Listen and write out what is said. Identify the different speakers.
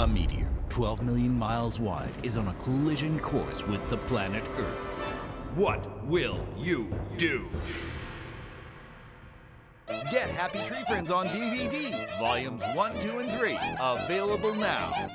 Speaker 1: A meteor 12 million miles wide is on a collision course with the planet Earth.
Speaker 2: What will you do? Get Happy Tree Friends on DVD, volumes 1, 2, and 3. Available now.